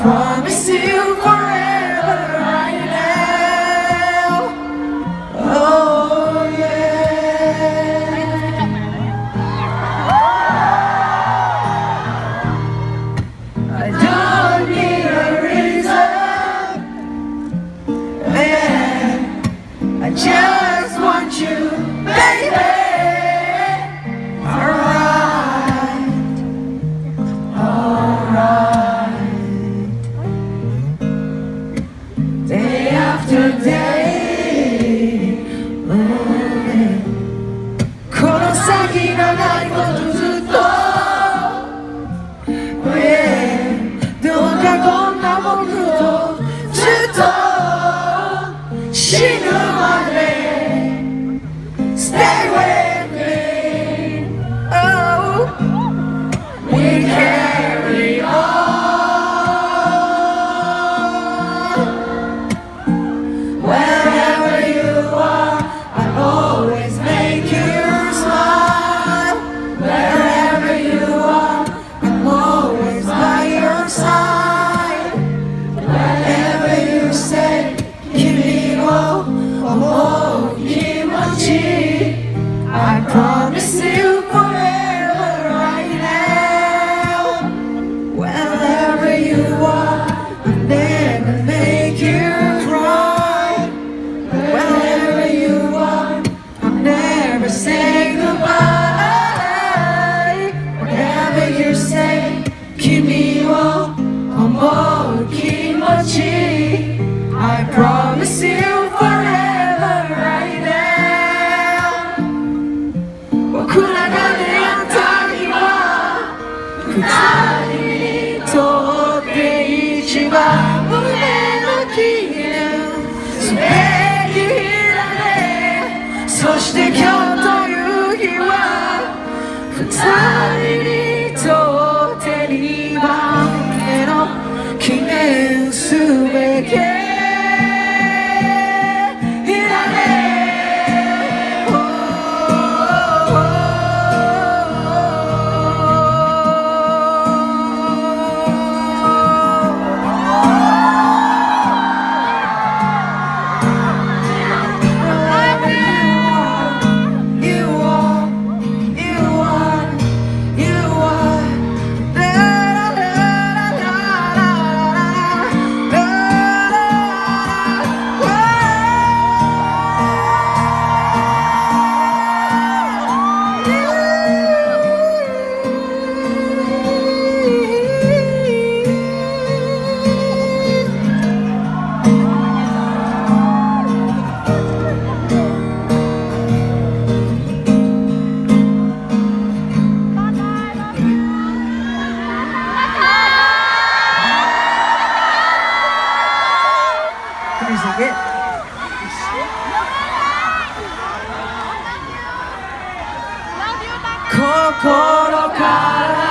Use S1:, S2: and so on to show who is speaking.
S1: cry. Shinu Madre. とって一番胸の記念すべき日だねそして今日という日は二人にとって二番目の記念すべき心から